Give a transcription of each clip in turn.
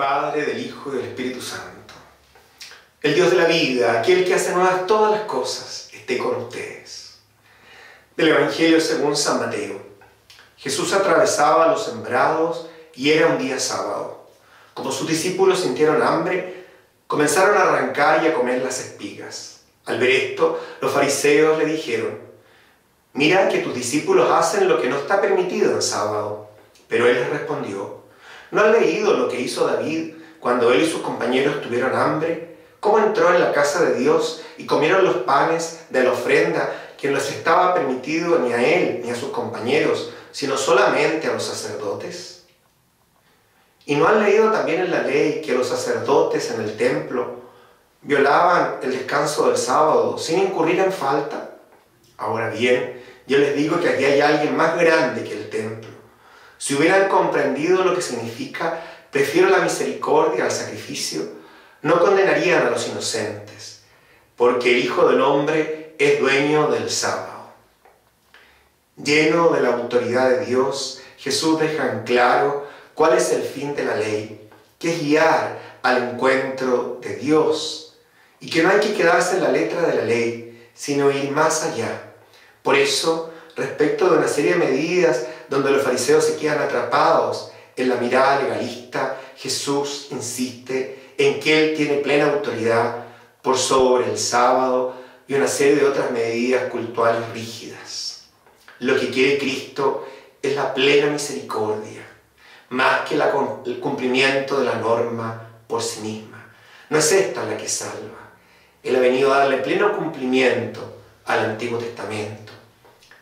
Padre, del Hijo y del Espíritu Santo. El Dios de la vida, aquel que hace nuevas todas las cosas, esté con ustedes. Del Evangelio según San Mateo. Jesús atravesaba los sembrados y era un día sábado. Como sus discípulos sintieron hambre, comenzaron a arrancar y a comer las espigas. Al ver esto, los fariseos le dijeron, mira que tus discípulos hacen lo que no está permitido en sábado. Pero él les respondió, ¿no han leído lo que hizo David cuando él y sus compañeros tuvieron hambre? ¿Cómo entró en la casa de Dios y comieron los panes de la ofrenda que no les estaba permitido ni a él ni a sus compañeros, sino solamente a los sacerdotes? ¿Y no han leído también en la ley que los sacerdotes en el templo violaban el descanso del sábado sin incurrir en falta? Ahora bien, yo les digo que aquí hay alguien más grande que el templo. Si hubieran comprendido lo que significa prefiero la misericordia al sacrificio, no condenarían a los inocentes, porque el Hijo del Hombre es dueño del sábado. Lleno de la autoridad de Dios, Jesús deja en claro cuál es el fin de la ley, que es guiar al encuentro de Dios, y que no hay que quedarse en la letra de la ley, sino ir más allá. Por eso, respecto de una serie de medidas donde los fariseos se quedan atrapados en la mirada legalista, Jesús insiste en que Él tiene plena autoridad por sobre el sábado y una serie de otras medidas cultuales rígidas. Lo que quiere Cristo es la plena misericordia, más que el cumplimiento de la norma por sí misma. No es esta la que salva. Él ha venido a darle pleno cumplimiento al Antiguo Testamento.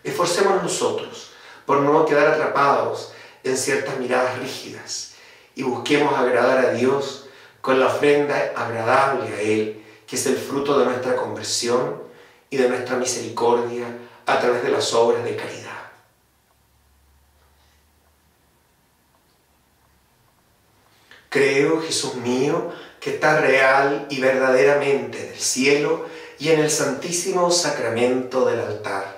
Esforcémonos nosotros por no quedar atrapados en ciertas miradas rígidas y busquemos agradar a Dios con la ofrenda agradable a Él, que es el fruto de nuestra conversión y de nuestra misericordia a través de las obras de caridad. Creo, Jesús mío, que está real y verdaderamente en el cielo y en el santísimo sacramento del altar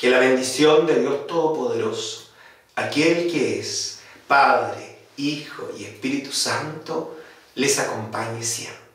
que la bendición de Dios Todopoderoso, aquel que es Padre, Hijo y Espíritu Santo, les acompañe siempre.